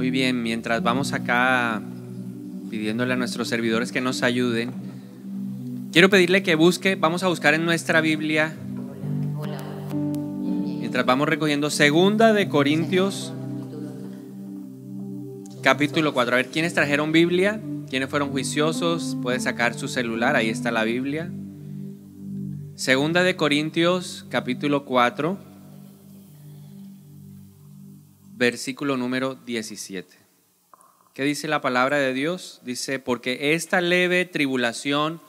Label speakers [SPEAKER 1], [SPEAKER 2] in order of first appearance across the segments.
[SPEAKER 1] Muy bien, mientras vamos acá pidiéndole a nuestros servidores que nos ayuden, quiero pedirle que busque, vamos a buscar en nuestra Biblia, mientras vamos recogiendo Segunda de Corintios, capítulo 4. A ver, ¿quiénes trajeron Biblia? ¿Quiénes fueron juiciosos? Puede sacar su celular, ahí está la Biblia. Segunda de Corintios, capítulo 4 versículo número 17. ¿Qué dice la palabra de Dios? Dice, porque esta leve tribulación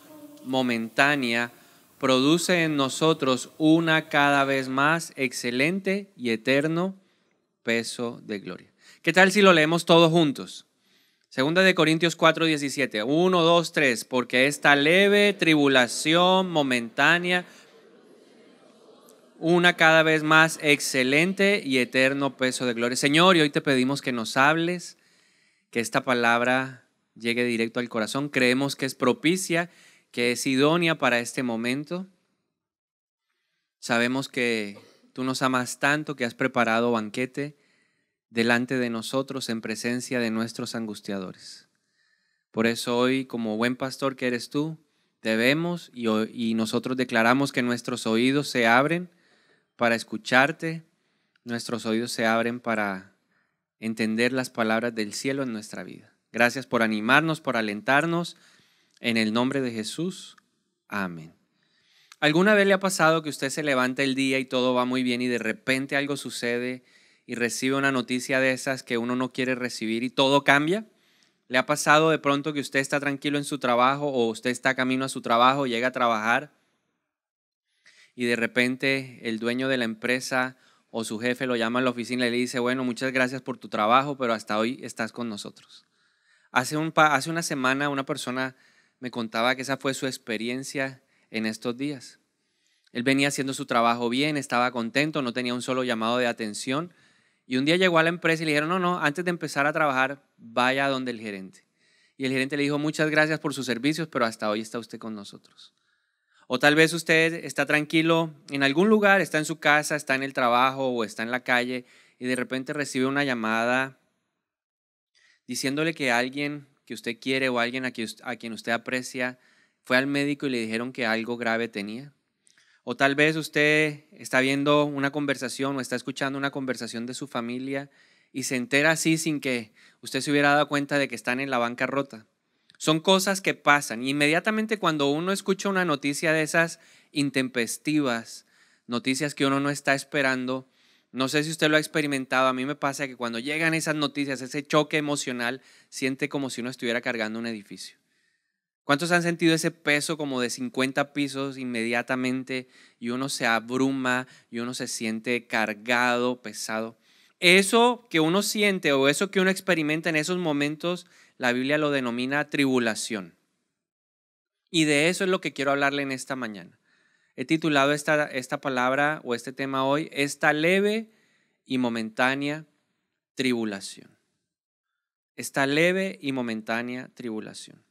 [SPEAKER 1] momentánea produce en nosotros una cada vez más excelente y eterno peso de gloria. ¿Qué tal si lo leemos todos juntos? Segunda de Corintios 4, 17. 1, 2, 3. Porque esta leve tribulación momentánea una cada vez más excelente y eterno peso de gloria. Señor, y hoy te pedimos que nos hables, que esta palabra llegue directo al corazón. Creemos que es propicia, que es idónea para este momento. Sabemos que tú nos amas tanto que has preparado banquete delante de nosotros en presencia de nuestros angustiadores. Por eso hoy, como buen pastor que eres tú, debemos y, y nosotros declaramos que nuestros oídos se abren para escucharte, nuestros oídos se abren para entender las palabras del cielo en nuestra vida. Gracias por animarnos, por alentarnos. En el nombre de Jesús. Amén. ¿Alguna vez le ha pasado que usted se levanta el día y todo va muy bien y de repente algo sucede y recibe una noticia de esas que uno no quiere recibir y todo cambia? ¿Le ha pasado de pronto que usted está tranquilo en su trabajo o usted está camino a su trabajo, llega a trabajar y de repente el dueño de la empresa o su jefe lo llama a la oficina y le dice, bueno, muchas gracias por tu trabajo, pero hasta hoy estás con nosotros. Hace, un, hace una semana una persona me contaba que esa fue su experiencia en estos días. Él venía haciendo su trabajo bien, estaba contento, no tenía un solo llamado de atención. Y un día llegó a la empresa y le dijeron, no, no, antes de empezar a trabajar, vaya donde el gerente. Y el gerente le dijo, muchas gracias por sus servicios, pero hasta hoy está usted con nosotros. O tal vez usted está tranquilo en algún lugar, está en su casa, está en el trabajo o está en la calle y de repente recibe una llamada diciéndole que alguien que usted quiere o alguien a quien usted aprecia fue al médico y le dijeron que algo grave tenía. O tal vez usted está viendo una conversación o está escuchando una conversación de su familia y se entera así sin que usted se hubiera dado cuenta de que están en la bancarrota. Son cosas que pasan. inmediatamente cuando uno escucha una noticia de esas intempestivas, noticias que uno no está esperando, no sé si usted lo ha experimentado, a mí me pasa que cuando llegan esas noticias, ese choque emocional, siente como si uno estuviera cargando un edificio. ¿Cuántos han sentido ese peso como de 50 pisos inmediatamente y uno se abruma y uno se siente cargado, pesado? Eso que uno siente o eso que uno experimenta en esos momentos la Biblia lo denomina tribulación. Y de eso es lo que quiero hablarle en esta mañana. He titulado esta, esta palabra o este tema hoy, esta leve y momentánea tribulación. Esta leve y momentánea tribulación.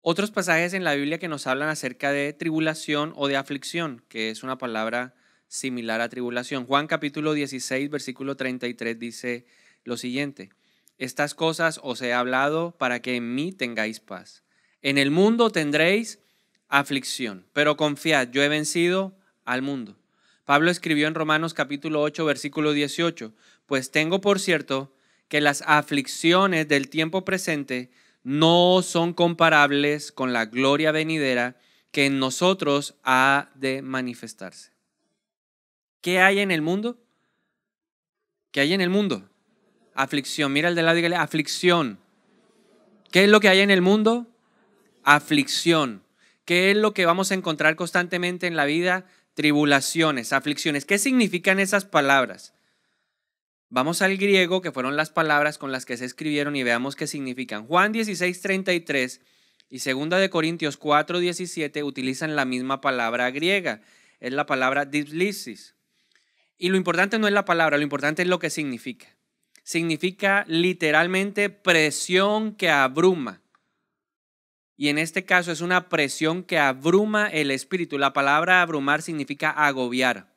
[SPEAKER 1] Otros pasajes en la Biblia que nos hablan acerca de tribulación o de aflicción, que es una palabra similar a tribulación. Juan capítulo 16, versículo 33 dice lo siguiente. Estas cosas os he hablado para que en mí tengáis paz. En el mundo tendréis aflicción, pero confiad, yo he vencido al mundo. Pablo escribió en Romanos capítulo 8, versículo 18, pues tengo por cierto que las aflicciones del tiempo presente no son comparables con la gloria venidera que en nosotros ha de manifestarse. ¿Qué hay en el mundo? ¿Qué hay en el mundo? Aflicción. Mira el de y dígale, aflicción. ¿Qué es lo que hay en el mundo? Aflicción. ¿Qué es lo que vamos a encontrar constantemente en la vida? Tribulaciones, aflicciones. ¿Qué significan esas palabras? Vamos al griego, que fueron las palabras con las que se escribieron, y veamos qué significan. Juan 16, 33 y 2 de Corintios 4, 17 utilizan la misma palabra griega. Es la palabra diplysis. Y lo importante no es la palabra, lo importante es lo que significa significa literalmente presión que abruma. Y en este caso es una presión que abruma el espíritu. La palabra abrumar significa agobiar.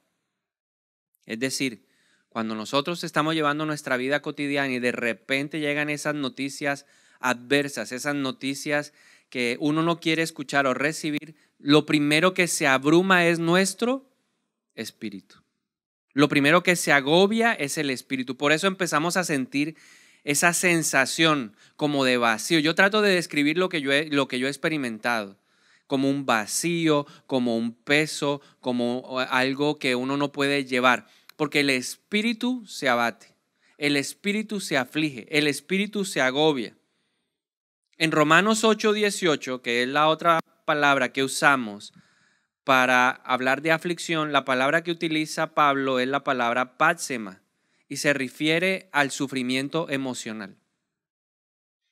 [SPEAKER 1] Es decir, Cuando nosotros estamos llevando nuestra vida cotidiana y de repente llegan esas noticias adversas, esas noticias que uno no quiere escuchar o recibir, lo primero que se abruma es nuestro espíritu. Lo primero que se agobia es el espíritu. Por eso empezamos a sentir esa sensación como de vacío. Yo trato de describir lo que yo he, lo que yo he experimentado, como un vacío, como un peso, como algo que uno no puede llevar, porque el espíritu se abate, el espíritu se aflige, el espíritu se agobia. En Romanos 8:18, que es la otra palabra que usamos para hablar de aflicción, la palabra que utiliza Pablo es la palabra pátsema y se refiere al sufrimiento emocional.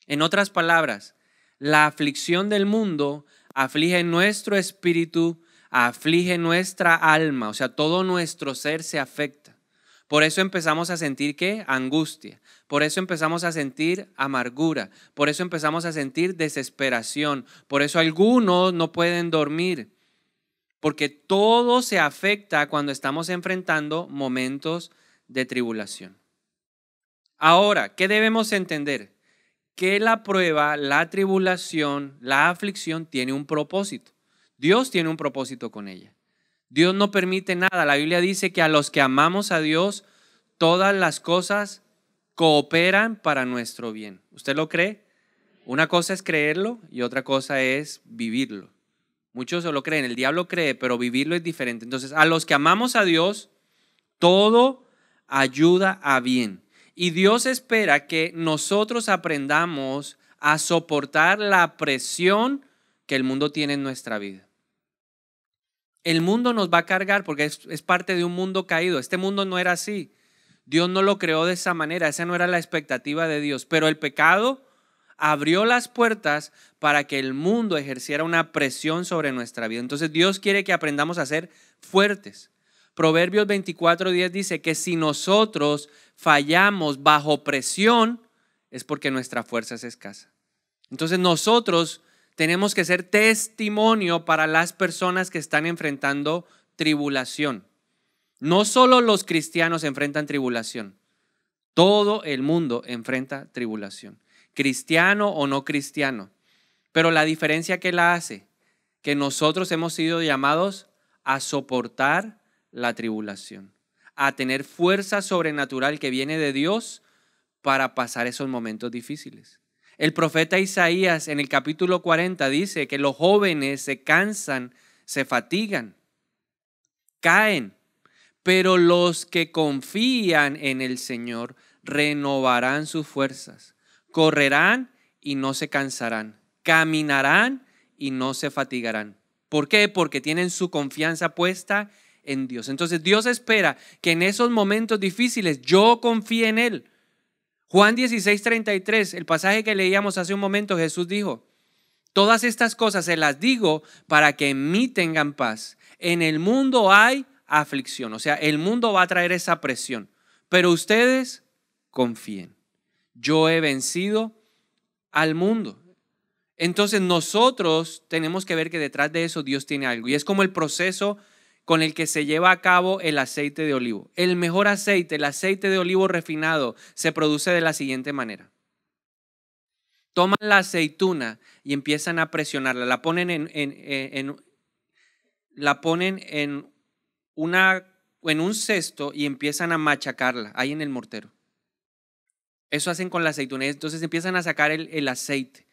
[SPEAKER 1] En otras palabras, la aflicción del mundo aflige nuestro espíritu, aflige nuestra alma, o sea, todo nuestro ser se afecta. Por eso empezamos a sentir qué? Angustia. Por eso empezamos a sentir amargura. Por eso empezamos a sentir desesperación. Por eso algunos no pueden dormir. Porque todo se afecta cuando estamos enfrentando momentos de tribulación. Ahora, ¿qué debemos entender? Que la prueba, la tribulación, la aflicción tiene un propósito. Dios tiene un propósito con ella. Dios no permite nada. La Biblia dice que a los que amamos a Dios, todas las cosas cooperan para nuestro bien. ¿Usted lo cree? Una cosa es creerlo y otra cosa es vivirlo. Muchos se lo creen, el diablo cree, pero vivirlo es diferente. Entonces, a los que amamos a Dios, todo ayuda a bien. Y Dios espera que nosotros aprendamos a soportar la presión que el mundo tiene en nuestra vida. El mundo nos va a cargar porque es, parte de un mundo caído. Este mundo no era así. Dios no lo creó de esa manera. Esa no era la expectativa de Dios. Pero el pecado abrió las puertas para que el mundo ejerciera una presión sobre nuestra vida. Entonces Dios quiere que aprendamos a ser fuertes. Proverbios 24:10 dice que si nosotros fallamos bajo presión es porque nuestra fuerza es escasa. Entonces nosotros tenemos que ser testimonio para las personas que están enfrentando tribulación. No solo los cristianos enfrentan tribulación, todo el mundo enfrenta tribulación, cristiano o no cristiano. Pero la diferencia que la hace, que nosotros hemos sido llamados a soportar la tribulación, a tener fuerza sobrenatural que viene de Dios para pasar esos momentos difíciles. El profeta Isaías en el capítulo 40 dice que los jóvenes se cansan, se fatigan, caen, pero los que confían en el Señor renovarán sus fuerzas, correrán y no se cansarán, caminarán y no se fatigarán. ¿Por qué? Porque tienen su confianza puesta en Dios. Entonces Dios espera que en esos momentos difíciles yo confíe en Él. Juan 16, 33, el pasaje que leíamos hace un momento, Jesús dijo, todas estas cosas se las digo para que en mí tengan paz. En el mundo hay aflicción, o sea, el mundo va a traer esa presión, pero ustedes confíen. Yo he vencido al mundo. Entonces nosotros tenemos que ver que detrás de eso Dios tiene algo. Y es como el proceso con el que se lleva a cabo el aceite de olivo. El mejor aceite, el aceite de olivo refinado, se produce de la siguiente manera. Toman la aceituna y empiezan a presionarla, la ponen en, una, un cesto y empiezan a machacarla ahí en el mortero. Eso hacen con la aceituna. Entonces empiezan a sacar el aceite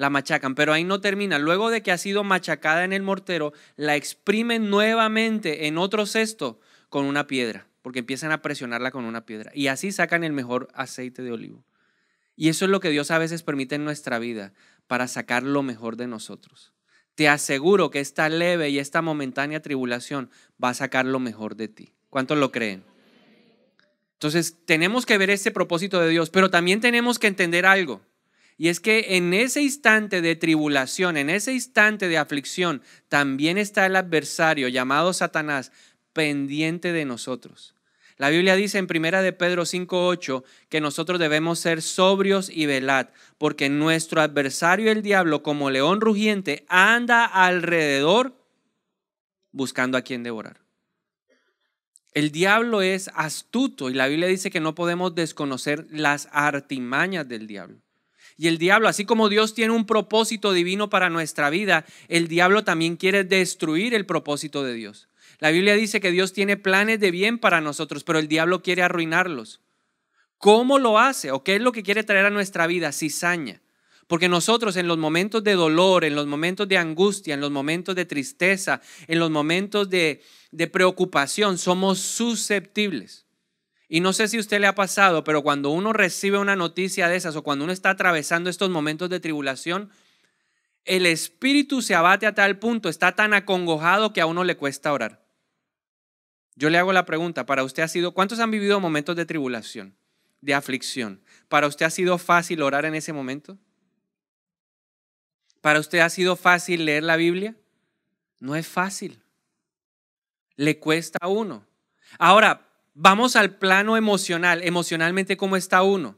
[SPEAKER 1] la machacan, pero ahí no termina. Luego de que ha sido machacada en el mortero, la exprimen nuevamente en otro cesto con una piedra, porque empiezan a presionarla con una piedra. Y así sacan el mejor aceite de olivo. Y eso es lo que Dios a veces permite en nuestra vida, para sacar lo mejor de nosotros. Te aseguro que esta leve y esta momentánea tribulación va a sacar lo mejor de ti. ¿Cuántos lo creen? Entonces, tenemos que ver ese propósito de Dios, pero también tenemos que entender algo. Y es que en ese instante de tribulación, en ese instante de aflicción, también está el adversario llamado Satanás pendiente de nosotros. La Biblia dice en primera de Pedro 5:8 que nosotros debemos ser sobrios y velad, porque nuestro adversario el diablo como león rugiente anda alrededor buscando a quien devorar. El diablo es astuto y la Biblia dice que no podemos desconocer las artimañas del diablo. Y el diablo, así como Dios tiene un propósito divino para nuestra vida, el diablo también quiere destruir el propósito de Dios. La Biblia dice que Dios tiene planes de bien para nosotros, pero el diablo quiere arruinarlos. ¿Cómo lo hace? ¿O qué es lo que quiere traer a nuestra vida? Cizaña. Porque nosotros en los momentos de dolor, en los momentos de angustia, en los momentos de tristeza, en los momentos de, preocupación, somos susceptibles. Y no sé si a usted le ha pasado, pero cuando uno recibe una noticia de esas o cuando uno está atravesando estos momentos de tribulación, el espíritu se abate a tal punto, está tan acongojado que a uno le cuesta orar. Yo le hago la pregunta, para usted ha sido, ¿cuántos han vivido momentos de tribulación, de aflicción? ¿Para usted ha sido fácil orar en ese momento? ¿Para usted ha sido fácil leer la Biblia? No es fácil. Le cuesta a uno. Ahora, vamos al plano emocional. Emocionalmente, ¿cómo está uno?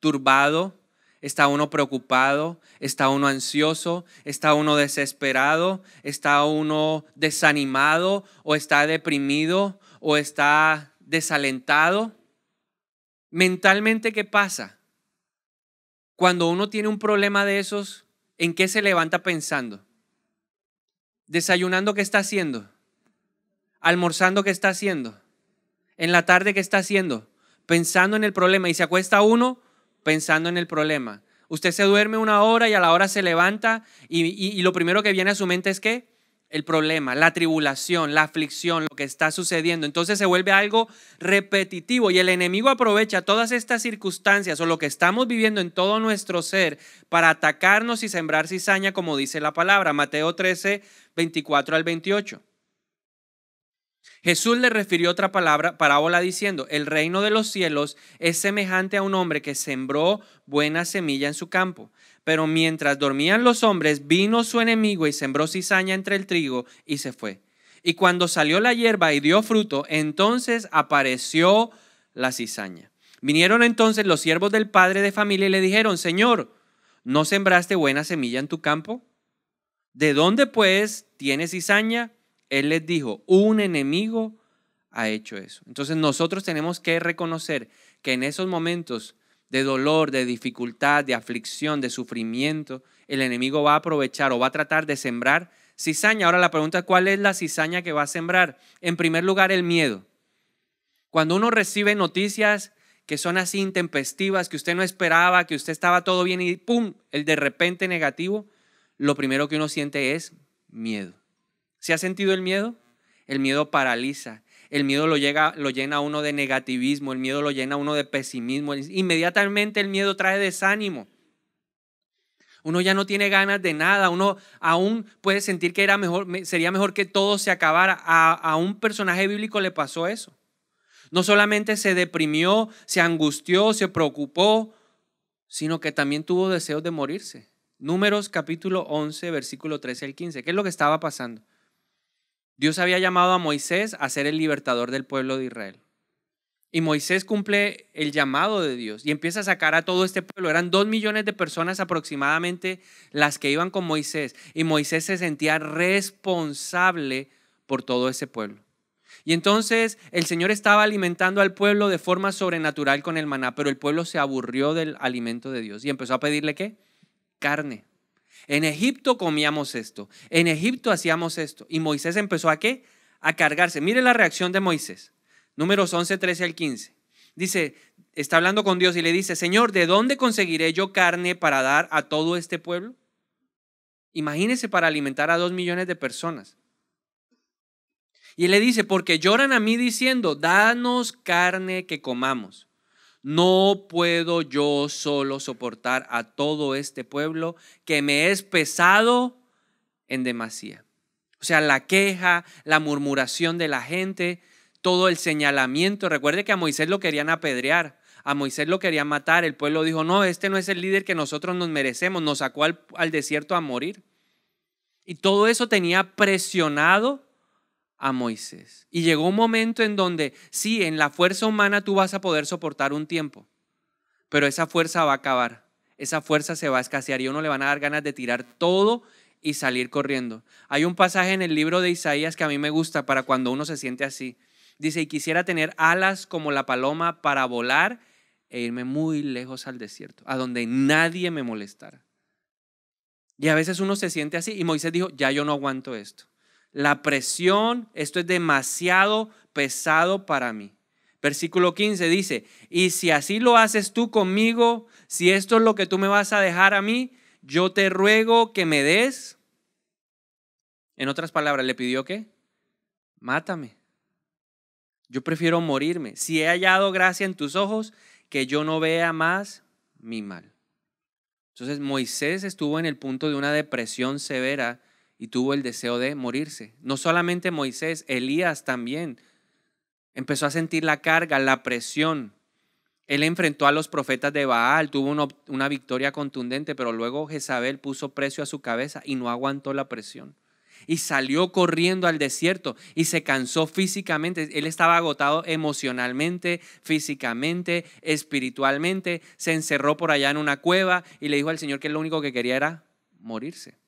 [SPEAKER 1] Turbado, está uno preocupado, está uno ansioso, está uno desesperado, está uno desanimado o está deprimido o está desalentado. Mentalmente, ¿qué pasa? Cuando uno tiene un problema de esos, ¿en qué se levanta pensando? Desayunando, ¿qué está haciendo? Almorzando, ¿qué está haciendo? En la tarde, ¿qué está haciendo? Pensando en el problema. Y se acuesta uno pensando en el problema. Usted se duerme una hora y a la hora se levanta y, lo primero que viene a su mente es qué? El problema, la tribulación, la aflicción, lo que está sucediendo. Entonces se vuelve algo repetitivo y el enemigo aprovecha todas estas circunstancias o lo que estamos viviendo en todo nuestro ser para atacarnos y sembrar cizaña, como dice la palabra. Mateo 13, 24 al 28. Jesús le refirió otra palabra, parábola diciendo, el reino de los cielos es semejante a un hombre que sembró buena semilla en su campo. Pero mientras dormían los hombres, vino su enemigo y sembró cizaña entre el trigo y se fue. Y cuando salió la hierba y dio fruto, entonces apareció la cizaña. Vinieron entonces los siervos del padre de familia y le dijeron, Señor, ¿no sembraste buena semilla en tu campo? ¿De dónde pues tienes cizaña? Él les dijo, un enemigo ha hecho eso. Entonces nosotros tenemos que reconocer que en esos momentos de dolor, de dificultad, de aflicción, de sufrimiento, el enemigo va a aprovechar o va a tratar de sembrar cizaña. Ahora la pregunta es, ¿cuál es la cizaña que va a sembrar? En primer lugar, el miedo. Cuando uno recibe noticias que son así intempestivas, que usted no esperaba, que usted estaba todo bien y ¡pum! El de repente negativo, lo primero que uno siente es miedo. ¿Se ha sentido el miedo? El miedo paraliza. El miedo lo, llena a uno de negativismo, el miedo lo llena a uno de pesimismo. Inmediatamente el miedo trae desánimo. Uno ya no tiene ganas de nada, uno aún puede sentir que era mejor, sería mejor que todo se acabara. A, a un personaje bíblico le pasó eso. No solamente se deprimió, se angustió, se preocupó, sino que también tuvo deseos de morirse. Números capítulo 11, versículo 13 al 15. ¿Qué es lo que estaba pasando? Dios había llamado a Moisés a ser el libertador del pueblo de Israel. Y Moisés cumple el llamado de Dios y empieza a sacar a todo este pueblo. Eran dos millones de personas aproximadamente las que iban con Moisés. Y Moisés se sentía responsable por todo ese pueblo. Y entonces el Señor estaba alimentando al pueblo de forma sobrenatural con el maná, pero el pueblo se aburrió del alimento de Dios y empezó a pedirle qué? Carne. En Egipto comíamos esto, en Egipto hacíamos esto. Y Moisés empezó a qué? A cargarse. Mire la reacción de Moisés. Números 11, 13 al 15. Dice, está hablando con Dios y le dice, Señor, ¿de dónde conseguiré yo carne para dar a todo este pueblo? Imagínese para alimentar a dos millones de personas. Y él le dice, porque lloran a mí diciendo, danos carne que comamos. No puedo yo solo soportar a todo este pueblo que me es pesado en demasía. O sea, la queja, la murmuración de la gente, todo el señalamiento. Recuerde que a Moisés lo querían apedrear, a Moisés lo querían matar. El pueblo dijo, no, este no es el líder que nosotros nos merecemos, nos sacó al, al desierto a morir. Y todo eso tenía presionado a Moisés. Y llegó un momento en donde, sí, en la fuerza humana tú vas a poder soportar un tiempo, pero esa fuerza va a acabar, esa fuerza se va a escasear y uno le van a dar ganas de tirar todo y salir corriendo. Hay un pasaje en el libro de Isaías que a mí me gusta para cuando uno se siente así. Dice, y quisiera tener alas como la paloma para volar e irme muy lejos al desierto, a donde nadie me molestara. Y a veces uno se siente así. Y Moisés dijo, ya yo no aguanto esto. La presión, esto es demasiado pesado para mí. Versículo 15 dice, y si así lo haces tú conmigo, si esto es lo que tú me vas a dejar a mí, yo te ruego que me des. En otras palabras, le pidió que, mátame. Yo prefiero morirme. Si he hallado gracia en tus ojos, que yo no vea más mi mal. Entonces Moisés estuvo en el punto de una depresión severa y tuvo el deseo de morirse. No solamente Moisés, Elías también empezó a sentir la carga, la presión. Él enfrentó a los profetas de Baal, tuvo una, victoria contundente, pero luego Jezabel puso precio a su cabeza y no aguantó la presión y salió corriendo al desierto y se cansó físicamente. Él estaba agotado emocionalmente, físicamente, espiritualmente. Se encerró por allá en una cueva y le dijo al Señor que lo único que quería era morirse.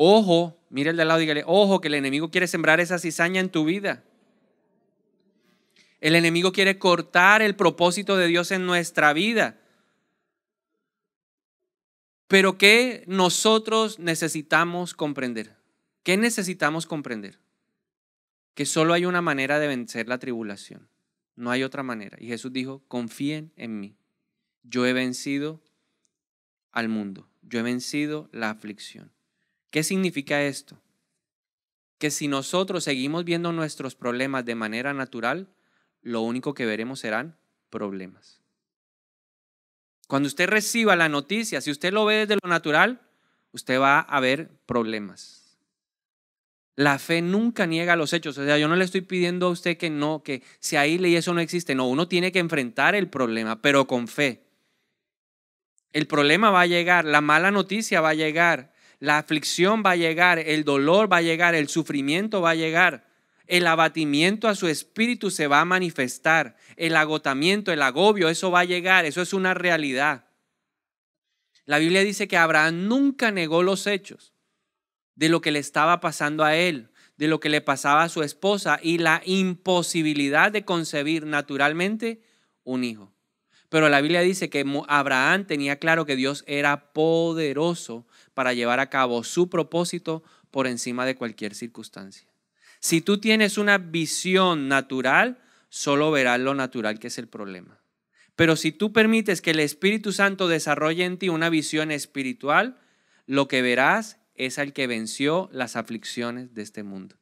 [SPEAKER 1] Ojo, mire el de al lado dígale, ojo que el enemigo quiere sembrar esa cizaña en tu vida. El enemigo quiere cortar el propósito de Dios en nuestra vida. Pero ¿qué nosotros necesitamos comprender? ¿Qué necesitamos comprender? Que solo hay una manera de vencer la tribulación. No hay otra manera. Y Jesús dijo, confíen en mí. Yo he vencido al mundo. Yo he vencido la aflicción. ¿Qué significa esto? Que si nosotros seguimos viendo nuestros problemas de manera natural, lo único que veremos serán problemas. Cuando usted reciba la noticia, si usted lo ve desde lo natural, usted va a ver problemas. La fe nunca niega los hechos. O sea, yo no le estoy pidiendo a usted que no, que si ahí y eso no existe. No, uno tiene que enfrentar el problema, pero con fe. El problema va a llegar, la mala noticia va a llegar, la aflicción va a llegar, el dolor va a llegar, el sufrimiento va a llegar el abatimiento a su espíritu se va a manifestar, el agotamiento, el agobio, eso va a llegar, eso es una realidad. La Biblia dice que Abraham nunca negó los hechos de lo que le estaba pasando a él, de lo que le pasaba a su esposa y la imposibilidad de concebir naturalmente un hijo. Pero la Biblia dice que Abraham tenía claro que Dios era poderoso para llevar a cabo su propósito por encima de cualquier circunstancia. Si tú tienes una visión natural, solo verás lo natural que es el problema. Pero si tú permites que el Espíritu Santo desarrolle en ti una visión espiritual, lo que verás es al que venció las aflicciones de este mundo.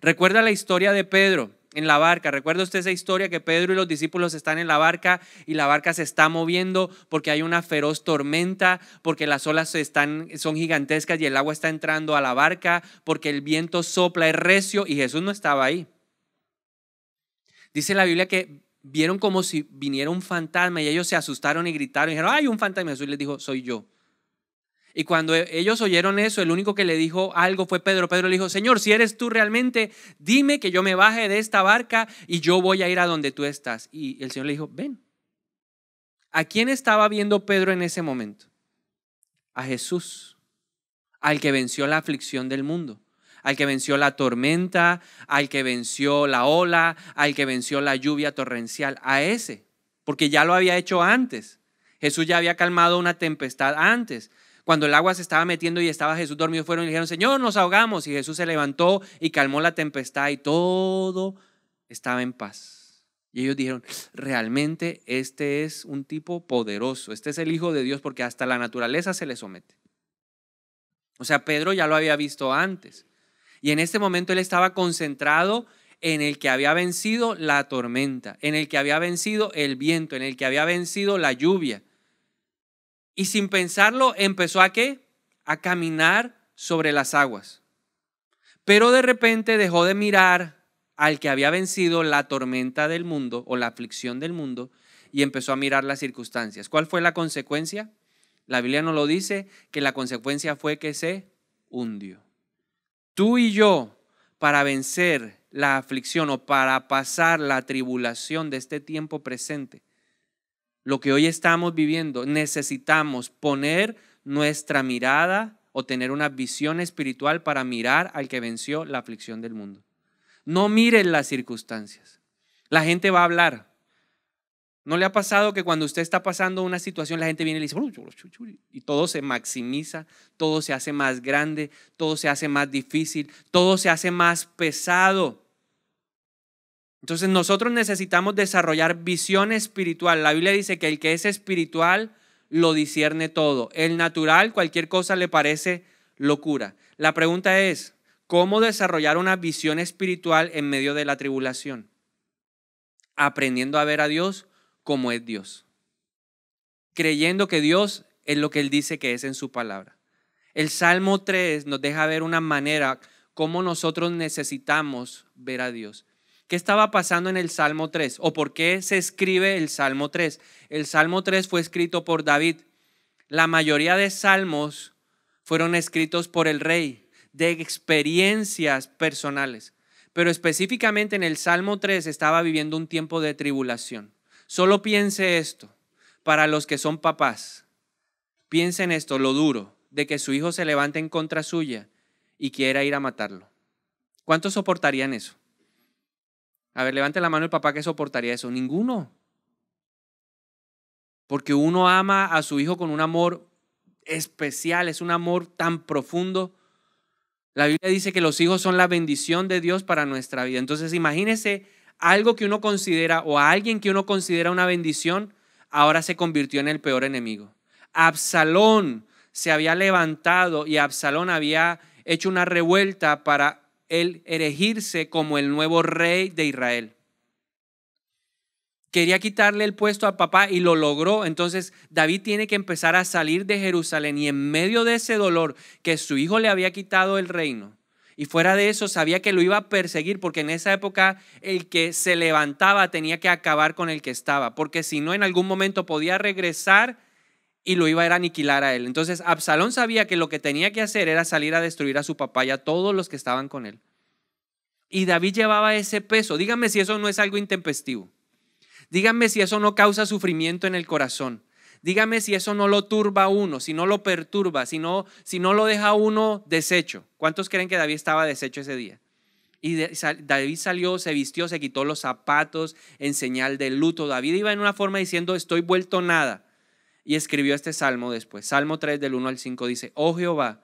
[SPEAKER 1] Recuerda la historia de Pedro en la barca. ¿Recuerda usted esa historia que Pedro y los discípulos están en la barca y la barca se está moviendo porque hay una feroz tormenta, porque las olas están, son gigantescas y el agua está entrando a la barca, porque el viento sopla, es recio y Jesús no estaba ahí? Dice la Biblia que vieron como si viniera un fantasma y ellos se asustaron y gritaron y dijeron, hay un fantasma. Jesús les dijo, soy yo. Y cuando ellos oyeron eso, el único que le dijo algo fue Pedro. Pedro le dijo, Señor, si eres tú realmente, dime que yo me baje de esta barca y yo voy a ir a donde tú estás. Y el Señor le dijo, ven. ¿A quién estaba viendo Pedro en ese momento? A Jesús, al que venció la aflicción del mundo, al que venció la tormenta, al que venció la ola, al que venció la lluvia torrencial, a ese, porque ya lo había hecho antes. Jesús ya había calmado una tempestad antes. Cuando el agua se estaba metiendo y estaba Jesús dormido, fueron y dijeron, Señor, nos ahogamos. Y Jesús se levantó y calmó la tempestad y todo estaba en paz. Y ellos dijeron, realmente este es un tipo poderoso, este es el Hijo de Dios porque hasta la naturaleza se le somete. O sea, Pedro ya lo había visto antes. Y en este momento él estaba concentrado en el que había vencido la tormenta, en el que había vencido el viento, en el que había vencido la lluvia. Y sin pensarlo empezó a qué? A caminar sobre las aguas. Pero de repente dejó de mirar al que había vencido la tormenta del mundo o la aflicción del mundo y empezó a mirar las circunstancias. ¿Cuál fue la consecuencia? La Biblia nos lo dice que la consecuencia fue que se hundió. Tú y yo, para vencer la aflicción o para pasar la tribulación de este tiempo presente, lo que hoy estamos viviendo, necesitamos poner nuestra mirada o tener una visión espiritual para mirar al que venció la aflicción del mundo. No mires las circunstancias. La gente va a hablar. ¿No le ha pasado que cuando usted está pasando una situación, la gente viene y le dice, y todo se maximiza, todo se hace más grande, todo se hace más difícil, todo se hace más pesado? Entonces nosotros necesitamos desarrollar visión espiritual. La Biblia dice que el que es espiritual lo discierne todo. El natural, cualquier cosa le parece locura. La pregunta es, ¿cómo desarrollar una visión espiritual en medio de la tribulación? Aprendiendo a ver a Dios como es Dios. Creyendo que Dios es lo que Él dice que es en su palabra. El Salmo 3 nos deja ver una manera como nosotros necesitamos ver a Dios. ¿Qué estaba pasando en el Salmo 3? ¿O por qué se escribe el Salmo 3? El Salmo 3 fue escrito por David. La mayoría de salmos fueron escritos por el rey, de experiencias personales. Pero específicamente en el Salmo 3 estaba viviendo un tiempo de tribulación. Solo piense esto, para los que son papás, piensen esto, lo duro, de que su hijo se levante en contra suya y quiera ir a matarlo. ¿Cuántos soportarían eso? A ver, levante la mano el papá que soportaría eso. Ninguno. Porque uno ama a su hijo con un amor especial, es un amor tan profundo. La Biblia dice que los hijos son la bendición de Dios para nuestra vida. Entonces imagínese algo que uno considera o a alguien que uno considera una bendición, ahora se convirtió en el peor enemigo. Absalón se había levantado y Absalón había hecho una revuelta para él erigirse como el nuevo rey de Israel. Quería quitarle el puesto a papá y lo logró. Entonces David tiene que empezar a salir de Jerusalén y en medio de ese dolor que su hijo le había quitado el reino, y fuera de eso, sabía que lo iba a perseguir porque en esa época el que se levantaba tenía que acabar con el que estaba, porque si no, en algún momento podía regresar y lo iba a aniquilar a él. Entonces, Absalón sabía que lo que tenía que hacer era salir a destruir a su papá y a todos los que estaban con él. Y David llevaba ese peso. Díganme si eso no es algo intempestivo. Díganme si eso no causa sufrimiento en el corazón. Dígame si eso no lo turba a uno, si no lo perturba, si no, si no lo deja a uno deshecho. ¿Cuántos creen que David estaba deshecho ese día? Y David salió, se vistió, se quitó los zapatos en señal de luto. David iba en una forma diciendo, estoy vuelto nada. Y escribió este salmo después. Salmo 3 del 1 al 5 dice, oh Jehová,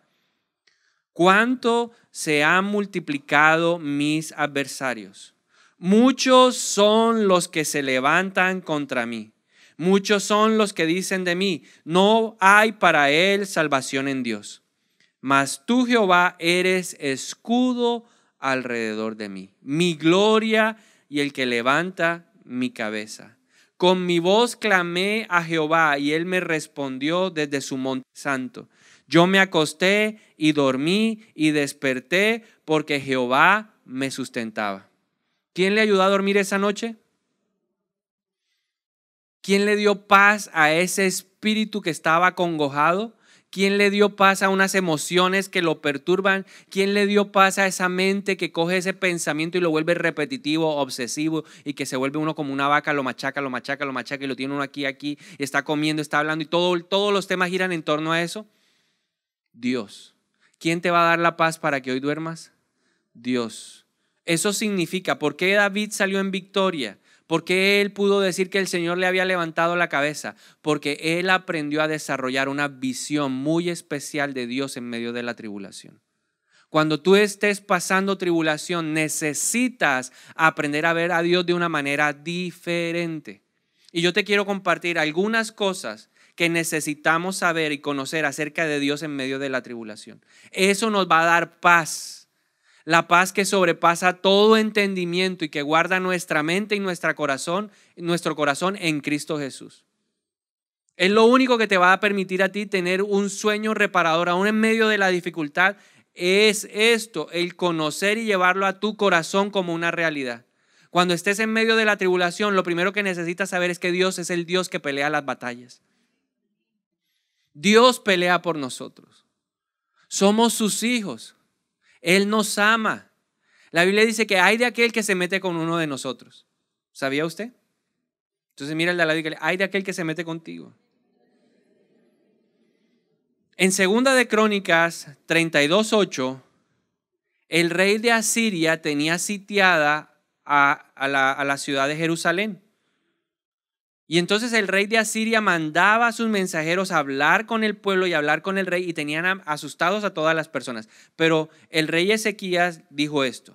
[SPEAKER 1] cuánto se han multiplicado mis adversarios. Muchos son los que se levantan contra mí. Muchos son los que dicen de mí, no hay para él salvación en Dios. Mas tú, Jehová, eres escudo alrededor de mí, mi gloria y el que levanta mi cabeza. Con mi voz clamé a Jehová y él me respondió desde su monte santo. Yo me acosté y dormí y desperté porque Jehová me sustentaba. ¿Quién le ayudó a dormir esa noche? ¿Quién le dio paz a ese espíritu que estaba congojado? ¿Quién le dio paz a unas emociones que lo perturban? ¿Quién le dio paz a esa mente que coge ese pensamiento y lo vuelve repetitivo, obsesivo y que se vuelve uno como una vaca, lo machaca, lo machaca, lo machaca y lo tiene uno aquí, aquí, y está comiendo, está hablando y todo, todos los temas giran en torno a eso? Dios. ¿Quién te va a dar la paz para que hoy duermas? Dios. Eso significa, ¿por qué David salió en victoria? Porque él pudo decir que el Señor le había levantado la cabeza? Porque él aprendió a desarrollar una visión muy especial de Dios en medio de la tribulación. Cuando tú estés pasando tribulación, necesitas aprender a ver a Dios de una manera diferente. Y yo te quiero compartir algunas cosas que necesitamos saber y conocer acerca de Dios en medio de la tribulación. Eso nos va a dar paz la paz que sobrepasa todo entendimiento y que guarda nuestra mente y nuestro corazón, nuestro corazón en Cristo Jesús. Es lo único que te va a permitir a ti tener un sueño reparador aún en medio de la dificultad. Es esto, el conocer y llevarlo a tu corazón como una realidad. Cuando estés en medio de la tribulación, lo primero que necesitas saber es que Dios es el Dios que pelea las batallas. Dios pelea por nosotros. Somos sus hijos. Él nos ama. La Biblia dice que hay de aquel que se mete con uno de nosotros. ¿Sabía usted? Entonces mira el de la Biblia, hay de aquel que se mete contigo. En segunda de Crónicas 32.8, el rey de Asiria tenía sitiada a la ciudad de Jerusalén. Y entonces el rey de Asiria mandaba a sus mensajeros a hablar con el pueblo y hablar con el rey y tenían asustados a todas las personas. Pero el rey Ezequías dijo esto.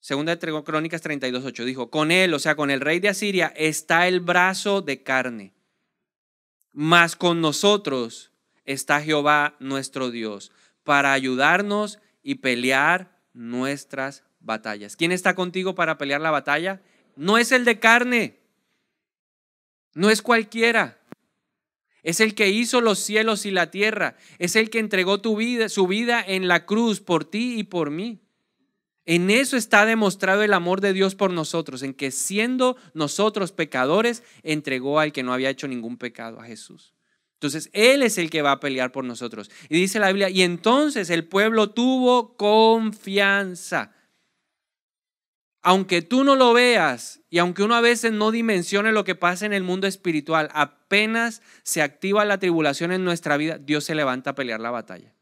[SPEAKER 1] Segunda de Crónicas 32.8 dijo, con él, o sea, con el rey de Asiria, está el brazo de carne. Mas con nosotros está Jehová nuestro Dios para ayudarnos y pelear nuestras batallas. ¿Quién está contigo para pelear la batalla? No es el de carne, no es cualquiera. Es el que hizo los cielos y la tierra. Es el que entregó su vida en la cruz por ti y por mí. En eso está demostrado el amor de Dios por nosotros, en que siendo nosotros pecadores, entregó al que no había hecho ningún pecado a Jesús. Entonces, Él es el que va a pelear por nosotros. Y dice la Biblia, y entonces el pueblo tuvo confianza. Aunque tú no lo veas y aunque uno a veces no dimensione lo que pasa en el mundo espiritual, apenas se activa la tribulación en nuestra vida, Dios se levanta a pelear la batalla.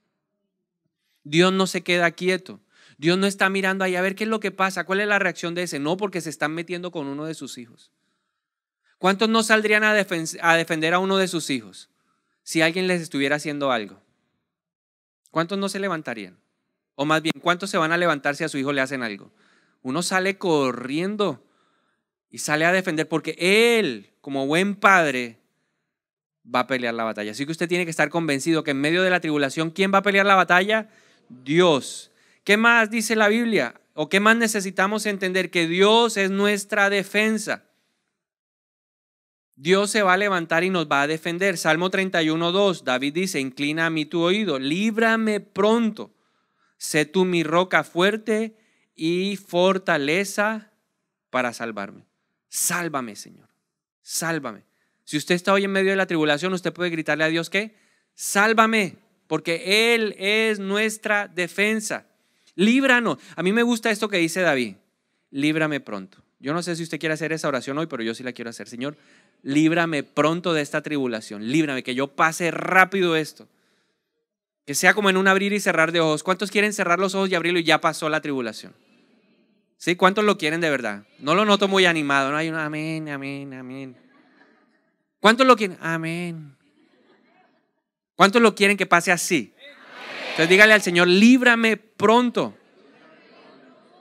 [SPEAKER 1] Dios no se queda quieto. Dios no está mirando ahí a ver qué es lo que pasa, cuál es la reacción de ese. No, porque se están metiendo con uno de sus hijos. ¿Cuántos no saldrían a, defender a uno de sus hijos? si alguien les estuviera haciendo algo? ¿Cuántos no se levantarían? O más bien, ¿cuántos se van a levantar si a su hijo le hacen algo? Uno sale corriendo y sale a defender porque él, como buen padre, va a pelear la batalla. Así que usted tiene que estar convencido que en medio de la tribulación, ¿quién va a pelear la batalla? Dios. ¿Qué más dice la Biblia? ¿O qué más necesitamos entender? Que Dios es nuestra defensa. Dios se va a levantar y nos va a defender. Salmo 31, 2, David dice, inclina a mí tu oído, líbrame pronto. Sé tú mi roca fuerte y fortaleza para salvarme. Sálvame, Señor. Sálvame. Si usted está hoy en medio de la tribulación, usted puede gritarle a Dios que, sálvame, porque Él es nuestra defensa. Líbranos. A mí me gusta esto que dice David, líbrame pronto. Yo no sé si usted quiere hacer esa oración hoy, pero yo sí la quiero hacer. Señor, líbrame pronto de esta tribulación, líbrame, que yo pase rápido esto. Que sea como en un abrir y cerrar de ojos. ¿Cuántos quieren cerrar los ojos y abrirlo y ya pasó la tribulación? ¿Sí? ¿Cuántos lo quieren de verdad? No lo noto muy animado, no hay un amén, amén, amén. ¿Cuántos lo quieren? Amén. ¿Cuántos lo quieren que pase así? Entonces dígale al Señor, líbrame pronto.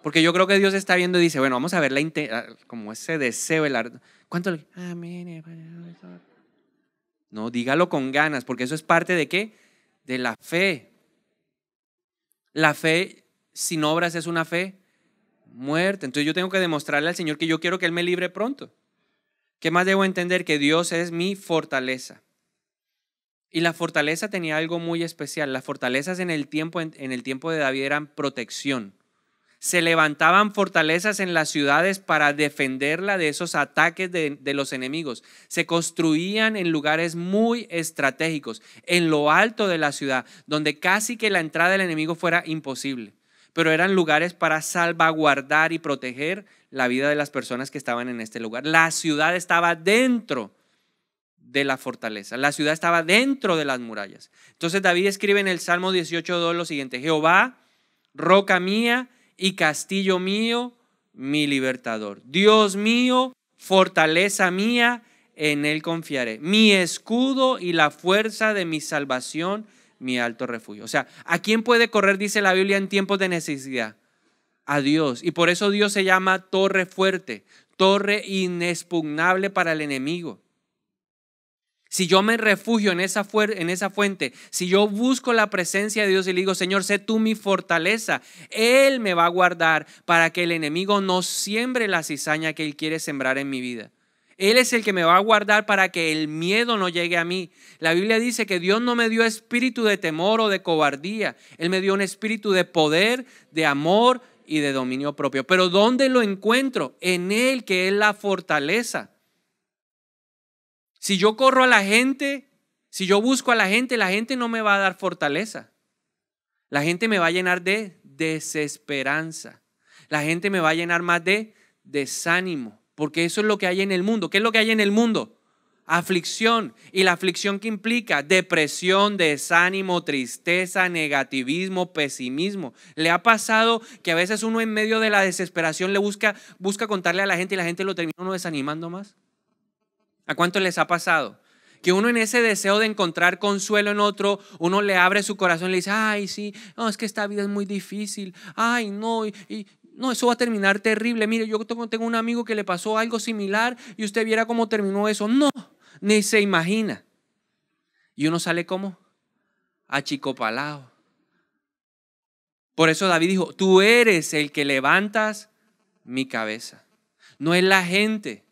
[SPEAKER 1] Porque yo creo que Dios está viendo y dice, bueno, vamos a ver la como ese deseo, el ¿Cuánto le... Amén. No, dígalo con ganas, porque eso es parte de qué? De la fe. La fe sin obras es una fe muerta. Entonces yo tengo que demostrarle al Señor que yo quiero que Él me libre pronto. ¿Qué más debo entender? Que Dios es mi fortaleza. Y la fortaleza tenía algo muy especial. Las fortalezas en el tiempo, en el tiempo de David eran protección se levantaban fortalezas en las ciudades para defenderla de esos ataques de, los enemigos. Se construían en lugares muy estratégicos, en lo alto de la ciudad, donde casi que la entrada del enemigo fuera imposible. Pero eran lugares para salvaguardar y proteger la vida de las personas que estaban en este lugar. La ciudad estaba dentro de la fortaleza. La ciudad estaba dentro de las murallas. Entonces David escribe en el Salmo 18.2 lo siguiente, Jehová, roca mía y castillo mío, mi libertador. Dios mío, fortaleza mía, en él confiaré. Mi escudo y la fuerza de mi salvación, mi alto refugio. O sea, ¿a quién puede correr, dice la Biblia, en tiempos de necesidad? A Dios. Y por eso Dios se llama torre fuerte, torre inexpugnable para el enemigo. Si yo me refugio en esa, en esa fuente, si yo busco la presencia de Dios y le digo, Señor, sé tú mi fortaleza, Él me va a guardar para que el enemigo no siembre la cizaña que Él quiere sembrar en mi vida. Él es el que me va a guardar para que el miedo no llegue a mí. La Biblia dice que Dios no me dio espíritu de temor o de cobardía. Él me dio un espíritu de poder, de amor y de dominio propio. Pero ¿dónde lo encuentro? En Él, que es la fortaleza. Si yo corro a la gente, si yo busco a la gente, la gente no me va a dar fortaleza. La gente me va a llenar de desesperanza. La gente me va a llenar más de desánimo, porque eso es lo que hay en el mundo. ¿Qué es lo que hay en el mundo? aflicción. Y la aflicción que implica depresión, desánimo, tristeza, negativismo, pesimismo. ¿Le ha pasado que a veces uno en medio de la desesperación le busca, busca contarle a la gente y la gente lo termina uno desanimando más? ¿A cuánto les ha pasado? Que uno en ese deseo de encontrar consuelo en otro, uno le abre su corazón y le dice, ay, sí, no, es que esta vida es muy difícil, ay, no, y, no, eso va a terminar terrible. Mire, yo tengo, un amigo que le pasó algo similar y usted viera cómo terminó eso. No, ni se imagina. Y uno sale como achicopalado. Por eso David dijo, tú eres el que levantas mi cabeza. No es la gente,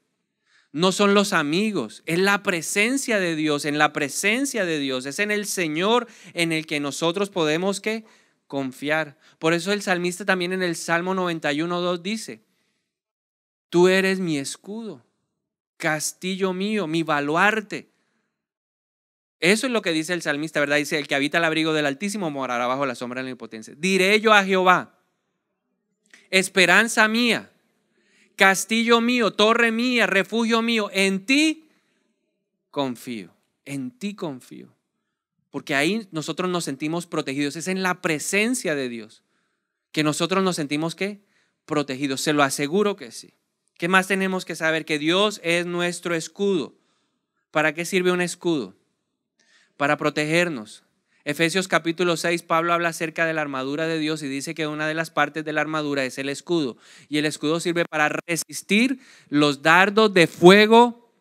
[SPEAKER 1] no son los amigos, es la presencia de Dios, en la presencia de Dios, es en el Señor en el que nosotros podemos que confiar. Por eso el salmista también en el Salmo 91.2 dice, tú eres mi escudo castillo mío, mi baluarte. Eso es lo que dice el salmista, ¿verdad? Dice, el que habita el abrigo del Altísimo morará bajo la sombra de la impotencia. Diré yo a Jehová, esperanza mía, castillo mío, torre mía, refugio mío, en ti confío, en ti confío. Porque ahí nosotros nos sentimos protegidos, es en la presencia de Dios que nosotros nos sentimos ¿qué? protegidos, se lo aseguro que sí. ¿Qué más tenemos que saber? Que Dios es nuestro escudo. ¿Para qué sirve un escudo? Para protegernos. Efesios capítulo 6, Pablo habla acerca de la armadura de Dios y dice que una de las partes de la armadura es el escudo. Y el escudo sirve para resistir los dardos de fuego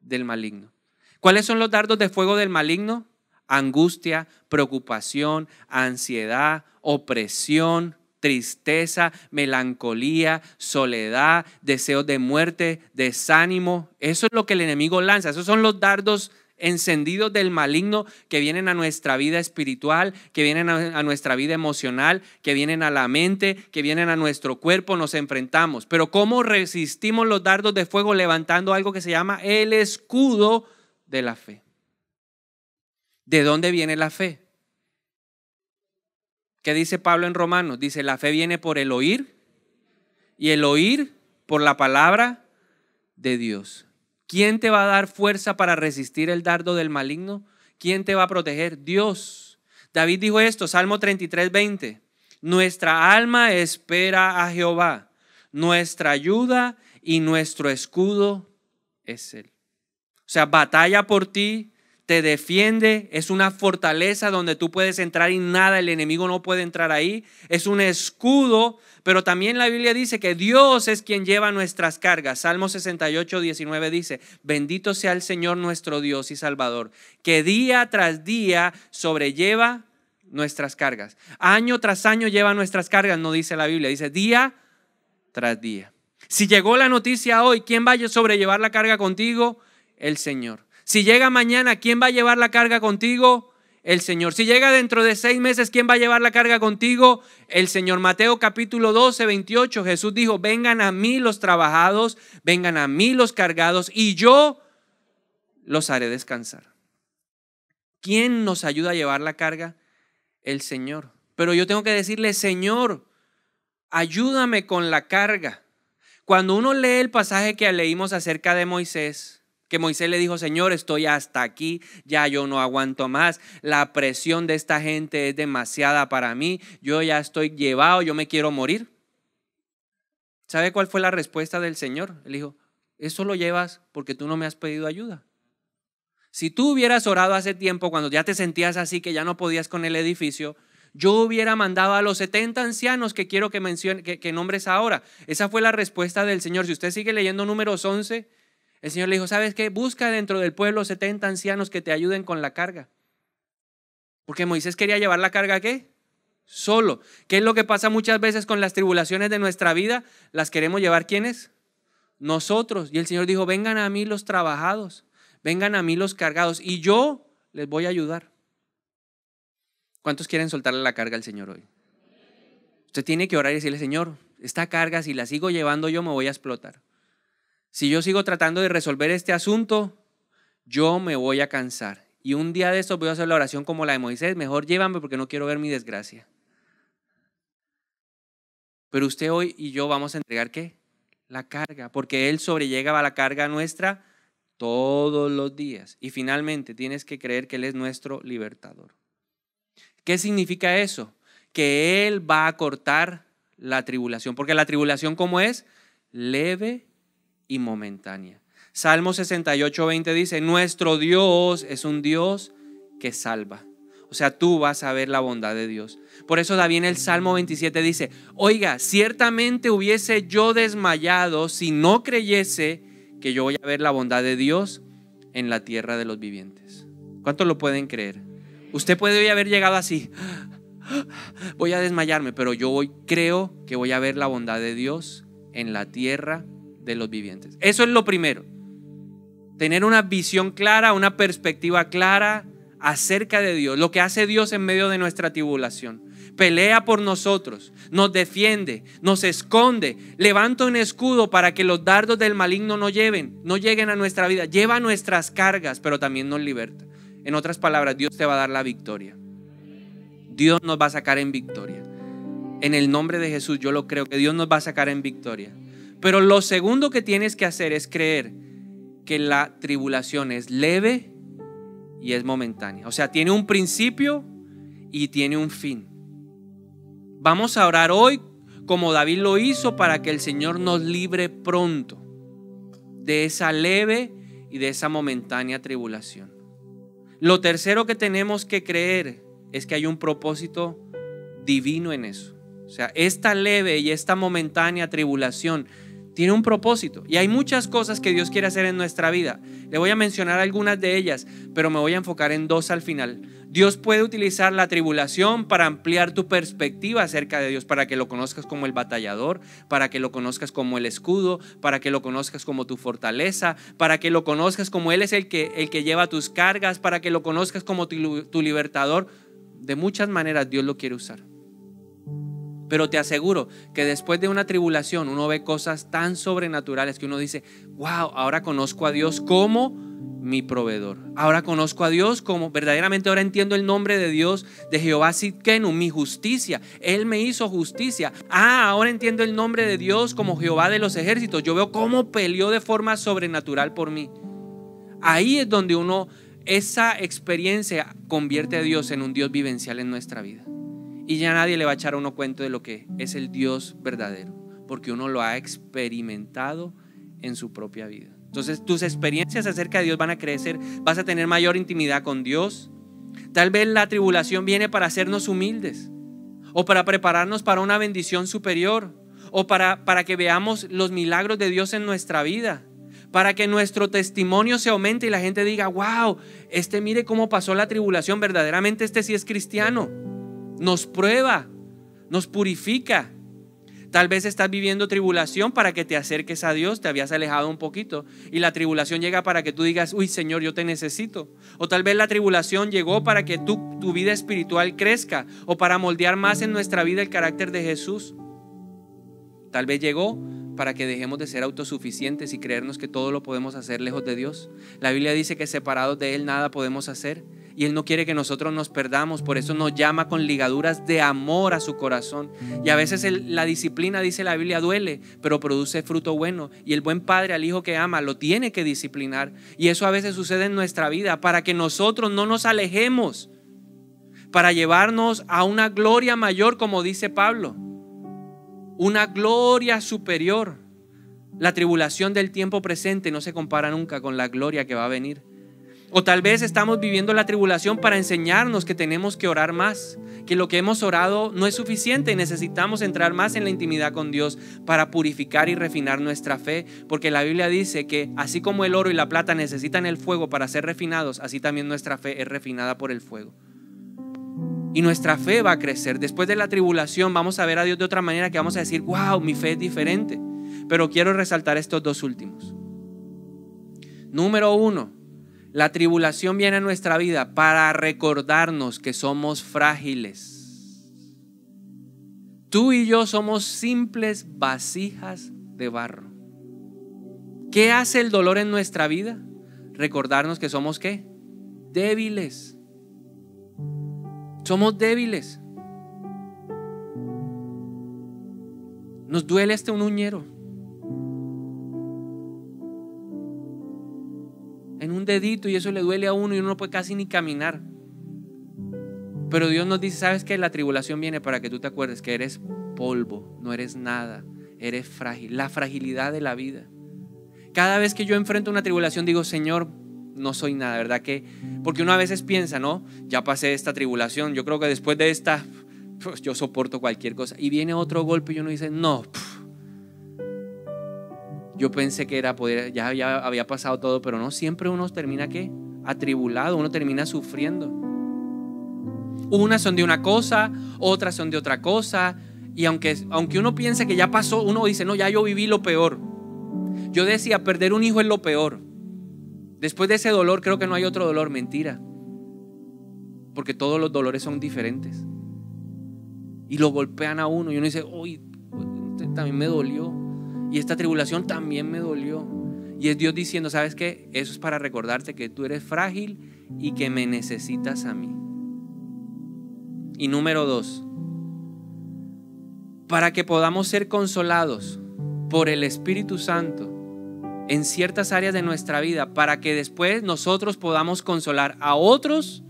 [SPEAKER 1] del maligno. ¿Cuáles son los dardos de fuego del maligno? Angustia, preocupación, ansiedad, opresión, tristeza, melancolía, soledad, deseos de muerte, desánimo. Eso es lo que el enemigo lanza. Esos son los dardos encendidos del maligno que vienen a nuestra vida espiritual, que vienen a, nuestra vida emocional, que vienen a la mente, que vienen a nuestro cuerpo, nos enfrentamos. Pero ¿cómo resistimos los dardos de fuego levantando algo que se llama el escudo de la fe? ¿De dónde viene la fe? ¿Qué dice Pablo en Romanos? Dice, la fe viene por el oír y el oír por la palabra de Dios. ¿Quién te va a dar fuerza para resistir el dardo del maligno? ¿Quién te va a proteger? Dios. David dijo esto, Salmo 33, 20. Nuestra alma espera a Jehová. Nuestra ayuda y nuestro escudo es Él. O sea, batalla por ti, te defiende, es una fortaleza donde tú puedes entrar y nada, el enemigo no puede entrar ahí, es un escudo, pero también la Biblia dice que Dios es quien lleva nuestras cargas. Salmo 68, 19 dice, bendito sea el Señor nuestro Dios y Salvador, que día tras día sobrelleva nuestras cargas. Año tras año lleva nuestras cargas, no dice la Biblia, dice día tras día. Si llegó la noticia hoy, ¿quién va a sobrellevar la carga contigo? El Señor. Si llega mañana, ¿quién va a llevar la carga contigo? El Señor. Si llega dentro de seis meses, ¿quién va a llevar la carga contigo? El Señor. Mateo capítulo 12, 28, Jesús dijo, vengan a mí los trabajados, vengan a mí los cargados y yo los haré descansar. ¿Quién nos ayuda a llevar la carga? El Señor. Pero yo tengo que decirle, Señor, ayúdame con la carga. Cuando uno lee el pasaje que leímos acerca de Moisés, que Moisés le dijo, Señor, estoy hasta aquí, ya yo no aguanto más, la presión de esta gente es demasiada para mí, yo ya estoy llevado, yo me quiero morir. ¿Sabe cuál fue la respuesta del Señor? Él dijo, eso lo llevas porque tú no me has pedido ayuda. Si tú hubieras orado hace tiempo, cuando ya te sentías así, que ya no podías con el edificio, yo hubiera mandado a los 70 ancianos que quiero que, mencione, que, que nombres ahora. Esa fue la respuesta del Señor. Si usted sigue leyendo números 11, el Señor le dijo, ¿sabes qué? Busca dentro del pueblo 70 ancianos que te ayuden con la carga. Porque Moisés quería llevar la carga qué? Solo. ¿Qué es lo que pasa muchas veces con las tribulaciones de nuestra vida? ¿Las queremos llevar quiénes? Nosotros. Y el Señor dijo, vengan a mí los trabajados, vengan a mí los cargados y yo les voy a ayudar. ¿Cuántos quieren soltarle la carga al Señor hoy? Usted tiene que orar y decirle, Señor, esta carga, si la sigo llevando yo, me voy a explotar si yo sigo tratando de resolver este asunto, yo me voy a cansar. Y un día de estos voy a hacer la oración como la de Moisés, mejor llévame porque no quiero ver mi desgracia. Pero usted hoy y yo vamos a entregar qué? La carga, porque Él sobrellega la carga nuestra todos los días. Y finalmente tienes que creer que Él es nuestro libertador. ¿Qué significa eso? Que Él va a cortar la tribulación, porque la tribulación como es leve y momentánea. Salmo 68, 20 dice, nuestro Dios es un Dios que salva. O sea, tú vas a ver la bondad de Dios. Por eso David en el Salmo 27 dice, oiga, ciertamente hubiese yo desmayado si no creyese que yo voy a ver la bondad de Dios en la tierra de los vivientes. ¿Cuántos lo pueden creer? Usted puede haber llegado así, voy a desmayarme, pero yo creo que voy a ver la bondad de Dios en la tierra de los vivientes. Eso es lo primero. Tener una visión clara, una perspectiva clara acerca de Dios, lo que hace Dios en medio de nuestra tribulación. Pelea por nosotros, nos defiende, nos esconde, levanta un escudo para que los dardos del maligno no lleven, no lleguen a nuestra vida, lleva nuestras cargas, pero también nos liberta. En otras palabras, Dios te va a dar la victoria. Dios nos va a sacar en victoria. En el nombre de Jesús, yo lo creo que Dios nos va a sacar en victoria. Pero lo segundo que tienes que hacer es creer que la tribulación es leve y es momentánea. O sea, tiene un principio y tiene un fin. Vamos a orar hoy como David lo hizo para que el Señor nos libre pronto de esa leve y de esa momentánea tribulación. Lo tercero que tenemos que creer es que hay un propósito divino en eso. O sea, esta leve y esta momentánea tribulación tiene un propósito. Y hay muchas cosas que Dios quiere hacer en nuestra vida. Le voy a mencionar algunas de ellas, pero me voy a enfocar en dos al final. Dios puede utilizar la tribulación para ampliar tu perspectiva acerca de Dios, para que lo conozcas como el batallador, para que lo conozcas como el escudo, para que lo conozcas como tu fortaleza, para que lo conozcas como Él es el que, el que lleva tus cargas, para que lo conozcas como tu, tu libertador. De muchas maneras Dios lo quiere usar. Pero te aseguro que después de una tribulación uno ve cosas tan sobrenaturales que uno dice, wow, ahora conozco a Dios como mi proveedor. Ahora conozco a Dios como verdaderamente ahora entiendo el nombre de Dios de Jehová Sidkenu, mi justicia. Él me hizo justicia. Ah, ahora entiendo el nombre de Dios como Jehová de los ejércitos. Yo veo cómo peleó de forma sobrenatural por mí. Ahí es donde uno, esa experiencia convierte a Dios en un Dios vivencial en nuestra vida. Y ya nadie le va a echar a uno cuento de lo que es el Dios verdadero, porque uno lo ha experimentado en su propia vida. Entonces tus experiencias acerca de Dios van a crecer, vas a tener mayor intimidad con Dios. Tal vez la tribulación viene para hacernos humildes o para prepararnos para una bendición superior o para, para que veamos los milagros de Dios en nuestra vida para que nuestro testimonio se aumente y la gente diga, wow, este mire cómo pasó la tribulación, verdaderamente este sí es cristiano nos prueba, nos purifica. Tal vez estás viviendo tribulación para que te acerques a Dios, te habías alejado un poquito y la tribulación llega para que tú digas, uy Señor, yo te necesito. O tal vez la tribulación llegó para que tu, tu vida espiritual crezca o para moldear más en nuestra vida el carácter de Jesús. Tal vez llegó para que dejemos de ser autosuficientes y creernos que todo lo podemos hacer lejos de Dios. La Biblia dice que separados de Él nada podemos hacer y Él no quiere que nosotros nos perdamos, por eso nos llama con ligaduras de amor a su corazón. Y a veces la disciplina, dice la Biblia, duele, pero produce fruto bueno. Y el buen padre al hijo que ama lo tiene que disciplinar. Y eso a veces sucede en nuestra vida para que nosotros no nos alejemos, para llevarnos a una gloria mayor, como dice Pablo, una gloria superior. La tribulación del tiempo presente no se compara nunca con la gloria que va a venir. O tal vez estamos viviendo la tribulación para enseñarnos que tenemos que orar más, que lo que hemos orado no es suficiente y necesitamos entrar más en la intimidad con Dios para purificar y refinar nuestra fe, porque la Biblia dice que así como el oro y la plata necesitan el fuego para ser refinados, así también nuestra fe es refinada por el fuego. Y nuestra fe va a crecer. Después de la tribulación vamos a ver a Dios de otra manera que vamos a decir, wow, mi fe es diferente. Pero quiero resaltar estos dos últimos. Número uno, la tribulación viene a nuestra vida para recordarnos que somos frágiles. Tú y yo somos simples vasijas de barro. ¿Qué hace el dolor en nuestra vida? Recordarnos que somos qué? Débiles. Somos débiles. Nos duele este un uñero. Un dedito y eso le duele a uno y uno no puede casi ni caminar. Pero Dios nos dice, ¿sabes que La tribulación viene para que tú te acuerdes que eres polvo, no eres nada, eres frágil, la fragilidad de la vida. Cada vez que yo enfrento una tribulación digo, Señor, no soy nada, ¿verdad? Que porque uno a veces piensa, ¿no? Ya pasé esta tribulación, yo creo que después de esta pues, yo soporto cualquier cosa y viene otro golpe y uno dice, "No." Yo pensé que era poder, ya, había pasado todo, pero no, siempre uno termina qué? Atribulado, uno termina sufriendo. Unas son de una cosa, otras son de otra cosa, y aunque, aunque uno piense que ya pasó, uno dice, no, ya yo viví lo peor. Yo decía, perder un hijo es lo peor. Después de ese dolor creo que no hay otro dolor, mentira. Porque todos los dolores son diferentes. Y lo golpean a uno y uno dice, uy, también me dolió. Y esta tribulación también me dolió. Y es Dios diciendo, ¿sabes qué? Eso es para recordarte que tú eres frágil y que me necesitas a mí. Y número dos, para que podamos ser consolados por el Espíritu Santo en ciertas áreas de nuestra vida, para que después nosotros podamos consolar a otros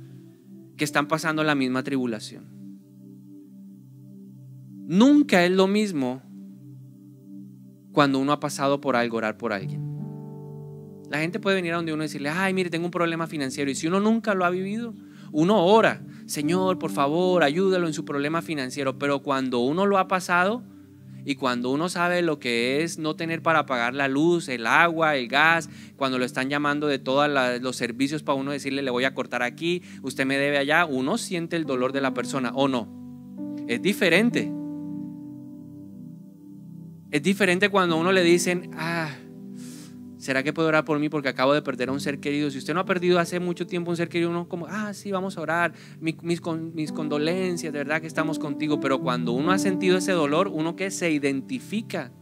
[SPEAKER 1] que están pasando la misma tribulación. Nunca es lo mismo cuando uno ha pasado por algo, orar por alguien. La gente puede venir a donde uno y decirle, ay, mire, tengo un problema financiero. Y si uno nunca lo ha vivido, uno ora, Señor, por favor, ayúdalo en su problema financiero. Pero cuando uno lo ha pasado y cuando uno sabe lo que es no tener para pagar la luz, el agua, el gas, cuando lo están llamando de todos los servicios para uno decirle, le voy a cortar aquí, usted me debe allá, uno siente el dolor de la persona o no. Es diferente. Es diferente cuando a uno le dicen, ah, ¿será que puede orar por mí porque acabo de perder a un ser querido? Si usted no ha perdido hace mucho tiempo un ser querido, uno como, ah, sí, vamos a orar, mis, mis, condolencias, de verdad que estamos contigo. Pero cuando uno ha sentido ese dolor, uno que se identifica.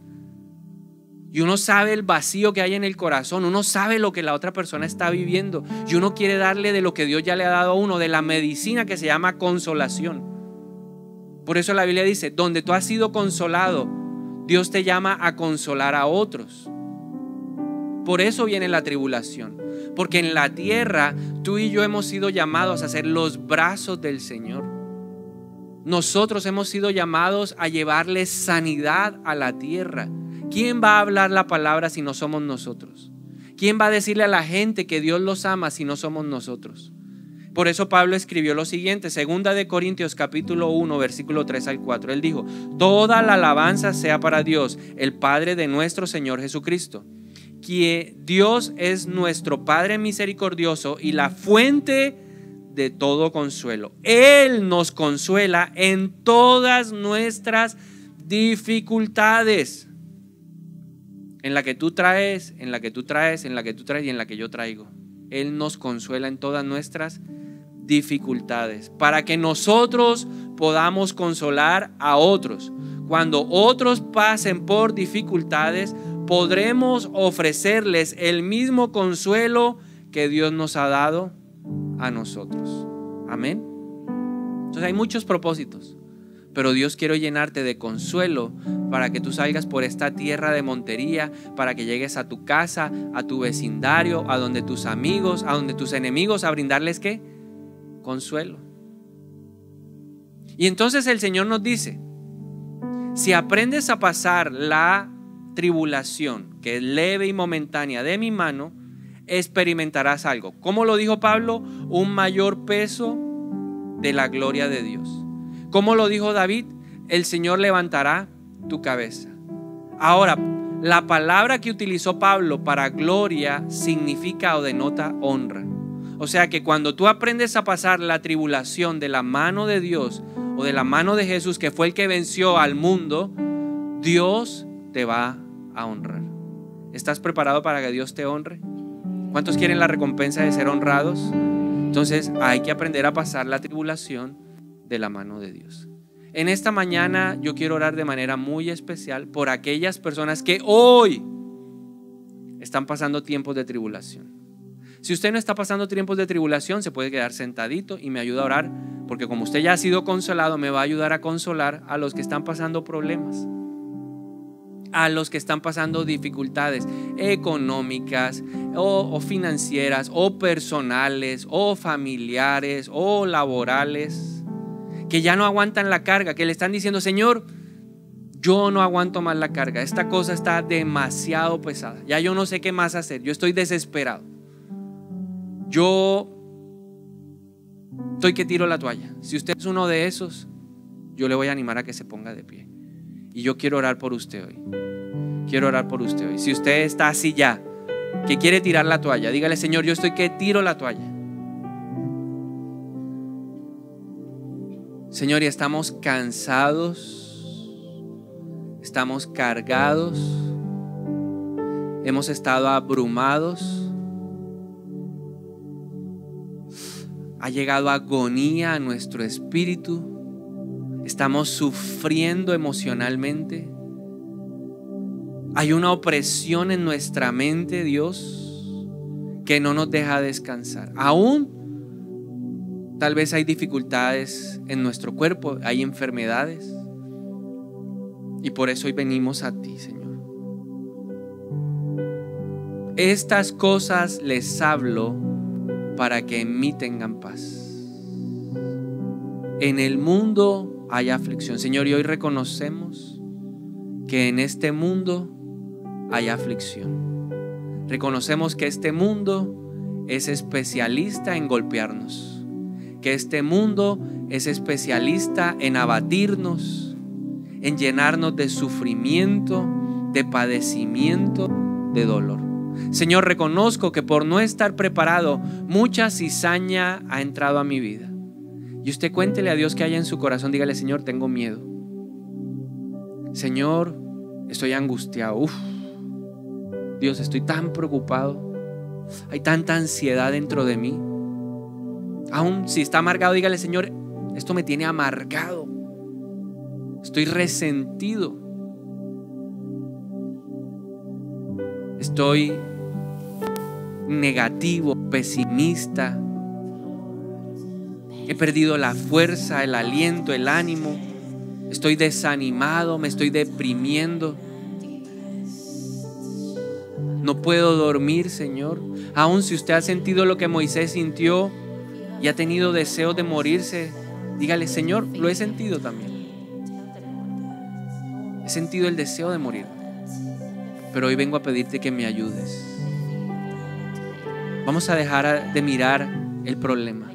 [SPEAKER 1] Y uno sabe el vacío que hay en el corazón, uno sabe lo que la otra persona está viviendo. Y uno quiere darle de lo que Dios ya le ha dado a uno, de la medicina que se llama consolación. Por eso la Biblia dice, donde tú has sido consolado, Dios te llama a consolar a otros. Por eso viene la tribulación. Porque en la tierra tú y yo hemos sido llamados a ser los brazos del Señor. Nosotros hemos sido llamados a llevarle sanidad a la tierra. ¿Quién va a hablar la palabra si no somos nosotros? ¿Quién va a decirle a la gente que Dios los ama si no somos nosotros? Por eso Pablo escribió lo siguiente, segunda de Corintios capítulo 1, versículo 3 al 4. Él dijo, toda la alabanza sea para Dios, el Padre de nuestro Señor Jesucristo, que Dios es nuestro Padre misericordioso y la fuente de todo consuelo. Él nos consuela en todas nuestras dificultades. En la que tú traes, en la que tú traes, en la que tú traes y en la que yo traigo. Él nos consuela en todas nuestras dificultades, para que nosotros podamos consolar a otros. Cuando otros pasen por dificultades, podremos ofrecerles el mismo consuelo que Dios nos ha dado a nosotros. Amén. Entonces hay muchos propósitos, pero Dios quiere llenarte de consuelo para que tú salgas por esta tierra de montería, para que llegues a tu casa, a tu vecindario, a donde tus amigos, a donde tus enemigos, a brindarles qué? consuelo. Y entonces el Señor nos dice, si aprendes a pasar la tribulación, que es leve y momentánea, de mi mano, experimentarás algo. como lo dijo Pablo? Un mayor peso de la gloria de Dios. Como lo dijo David? El Señor levantará tu cabeza. Ahora, la palabra que utilizó Pablo para gloria significa o denota honra. O sea que cuando tú aprendes a pasar la tribulación de la mano de Dios o de la mano de Jesús, que fue el que venció al mundo, Dios te va a honrar. ¿Estás preparado para que Dios te honre? ¿Cuántos quieren la recompensa de ser honrados? Entonces hay que aprender a pasar la tribulación de la mano de Dios. En esta mañana yo quiero orar de manera muy especial por aquellas personas que hoy están pasando tiempos de tribulación. Si usted no está pasando tiempos de tribulación, se puede quedar sentadito y me ayuda a orar, porque como usted ya ha sido consolado, me va a ayudar a consolar a los que están pasando problemas. a los que están pasando dificultades económicas o, financieras o personales o familiares o laborales, que ya no aguantan la carga, que le están diciendo, Señor, yo no aguanto más la carga, esta cosa está demasiado pesada, ya yo no sé qué más hacer, yo estoy desesperado. Yo estoy que tiro la toalla. Si usted es uno de esos, yo le voy a animar a que se ponga de pie. Y yo quiero orar por usted hoy. Quiero orar por usted hoy. Si usted está así ya, que quiere tirar la toalla, dígale, Señor, yo estoy que tiro la toalla. Señor, y estamos cansados, estamos cargados, hemos estado abrumados ha llegado agonía a nuestro espíritu, estamos sufriendo emocionalmente, hay una opresión en nuestra mente, Dios, que no nos deja descansar. Aún tal vez hay dificultades en nuestro cuerpo, hay enfermedades, y por eso hoy venimos a ti, Señor. Estas cosas les hablo para que en mí tengan paz. En el mundo hay aflicción. Señor, y hoy reconocemos que en este mundo hay aflicción. Reconocemos que este mundo es especialista en golpearnos. Que este mundo es especialista en abatirnos, en llenarnos de sufrimiento, de padecimiento, de dolor. Señor, reconozco que por no estar preparado, mucha cizaña ha entrado a mi vida. Y usted cuéntele a Dios que haya en su corazón, dígale, Señor, tengo miedo. Señor, estoy angustiado. Uf. Dios, estoy tan preocupado. Hay tanta ansiedad dentro de mí. Aún si está amargado, dígale, Señor, esto me tiene amargado. Estoy resentido. Estoy negativo, pesimista. He perdido la fuerza, el aliento, el ánimo. Estoy desanimado, me estoy deprimiendo. No puedo dormir, Señor. Aun si usted ha sentido lo que Moisés sintió y ha tenido deseo de morirse, dígale, Señor, lo he sentido también. He sentido el deseo de morir. Pero hoy vengo a pedirte que me ayudes. Vamos a dejar de mirar el problema.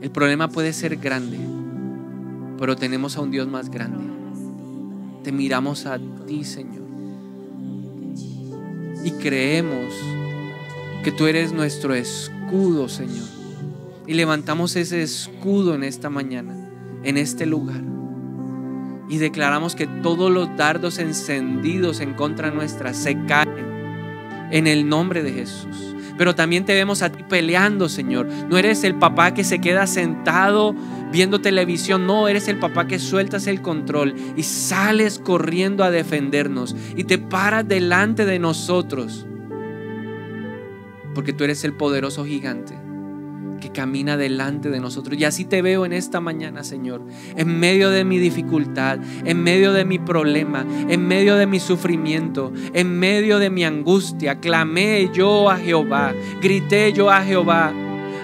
[SPEAKER 1] El problema puede ser grande, pero tenemos a un Dios más grande. Te miramos a ti, Señor. Y creemos que tú eres nuestro escudo, Señor. Y levantamos ese escudo en esta mañana, en este lugar. Y declaramos que todos los dardos encendidos en contra nuestra se caen en el nombre de Jesús. Pero también te vemos a ti peleando, Señor. No eres el papá que se queda sentado viendo televisión. No, eres el papá que sueltas el control y sales corriendo a defendernos y te paras delante de nosotros. Porque tú eres el poderoso gigante que camina delante de nosotros. Y así te veo en esta mañana, Señor, en medio de mi dificultad, en medio de mi problema, en medio de mi sufrimiento, en medio de mi angustia. Clamé yo a Jehová, grité yo a Jehová.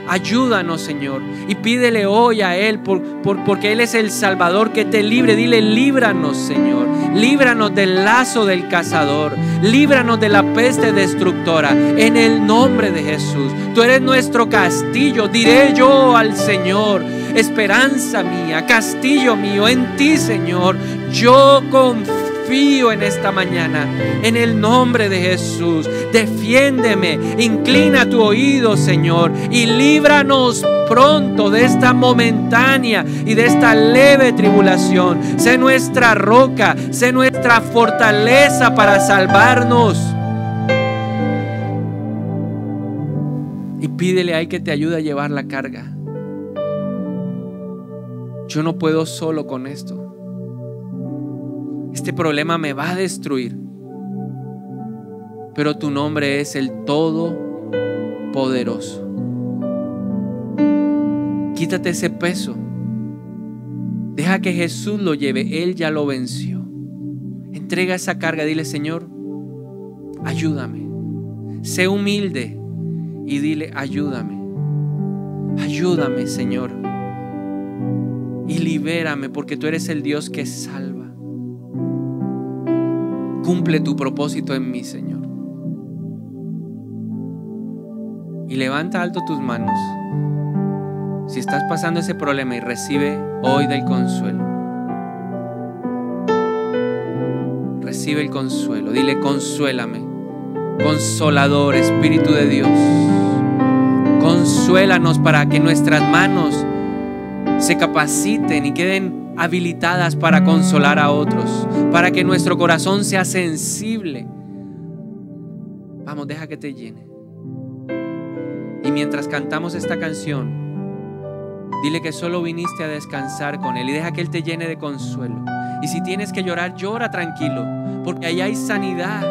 [SPEAKER 1] Ayúdanos, Señor. Y pídele hoy a Él, por, porque Él es el Salvador que te libre. Dile, líbranos, Señor. Líbranos del lazo del cazador. Líbranos de la peste destructora. En el nombre de Jesús. Tú eres nuestro castillo. Diré yo al Señor. Esperanza mía, castillo mío, en ti, Señor. Yo confío en esta mañana. En el nombre de Jesús, defiéndeme, inclina tu oído, Señor, y líbranos pronto de esta momentánea y de esta leve tribulación. Sé nuestra roca, sé nuestra fortaleza para salvarnos. Y pídele a que te ayude a llevar la carga. Yo no puedo solo con esto. Este problema me va a destruir. Pero tu nombre es el Todopoderoso. Quítate ese peso. Deja que Jesús lo lleve. Él ya lo venció. Entrega esa carga, dile Señor, ayúdame. Sé humilde y dile, ayúdame. Ayúdame, Señor. Y libérame porque tú eres el Dios que salva. Cumple tu propósito en mí, Señor. Y levanta alto tus manos. Si estás pasando ese problema y recibe hoy del consuelo. Recibe el consuelo. Dile, consuélame. Consolador, Espíritu de Dios. Consuélanos para que nuestras manos se capaciten y queden habilitadas para consolar a otros, para que nuestro corazón sea sensible. Vamos, deja que te llene. Y mientras cantamos esta canción, Dile que solo viniste a descansar con Él y deja que Él te llene de consuelo. Y si tienes que llorar, llora tranquilo, porque ahí hay sanidad.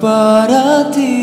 [SPEAKER 2] Para ti